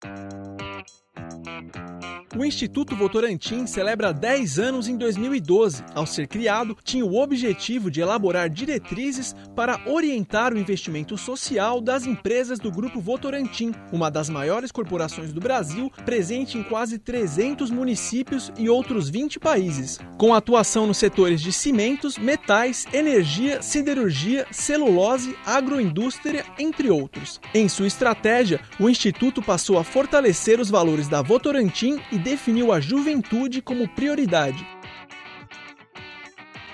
Thank you. O Instituto Votorantim celebra 10 anos em 2012. Ao ser criado, tinha o objetivo de elaborar diretrizes para orientar o investimento social das empresas do Grupo Votorantim, uma das maiores corporações do Brasil, presente em quase 300 municípios e outros 20 países, com atuação nos setores de cimentos, metais, energia, siderurgia, celulose, agroindústria, entre outros. Em sua estratégia, o Instituto passou a fortalecer os valores da Votorantim e definiu a juventude como prioridade.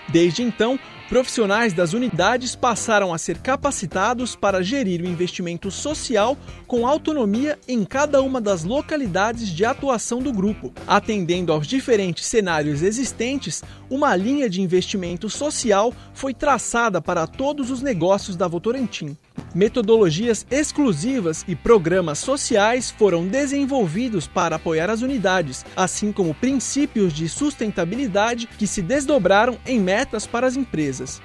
Desde então, profissionais das unidades passaram a ser capacitados para gerir o investimento social com autonomia em cada uma das localidades de atuação do grupo. Atendendo aos diferentes cenários existentes, uma linha de investimento social foi traçada para todos os negócios da Votorantim. Metodologias exclusivas e programas sociais foram desenvolvidos para apoiar as unidades, assim como princípios de sustentabilidade que se desdobraram em metas para as empresas.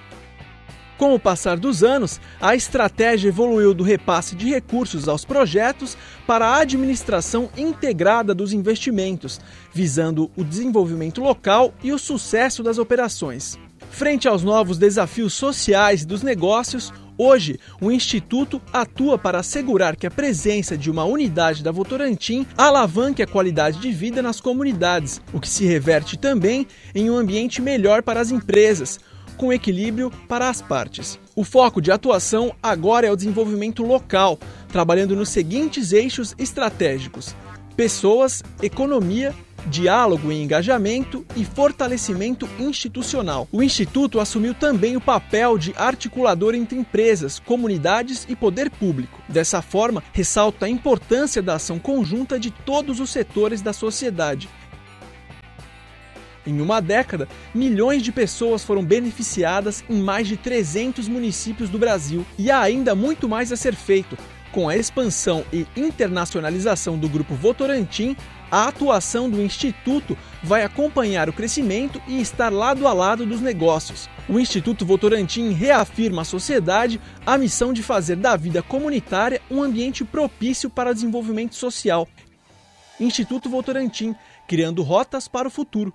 Com o passar dos anos, a estratégia evoluiu do repasse de recursos aos projetos para a administração integrada dos investimentos, visando o desenvolvimento local e o sucesso das operações. Frente aos novos desafios sociais dos negócios, Hoje, o Instituto atua para assegurar que a presença de uma unidade da Votorantim alavanque a qualidade de vida nas comunidades, o que se reverte também em um ambiente melhor para as empresas, com equilíbrio para as partes. O foco de atuação agora é o desenvolvimento local, trabalhando nos seguintes eixos estratégicos: pessoas, economia diálogo e engajamento e fortalecimento institucional. O Instituto assumiu também o papel de articulador entre empresas, comunidades e poder público. Dessa forma, ressalta a importância da ação conjunta de todos os setores da sociedade. Em uma década, milhões de pessoas foram beneficiadas em mais de 300 municípios do Brasil e há ainda muito mais a ser feito. Com a expansão e internacionalização do Grupo Votorantim, a atuação do Instituto vai acompanhar o crescimento e estar lado a lado dos negócios. O Instituto Votorantim reafirma à sociedade a missão de fazer da vida comunitária um ambiente propício para desenvolvimento social. Instituto Votorantim, criando rotas para o futuro.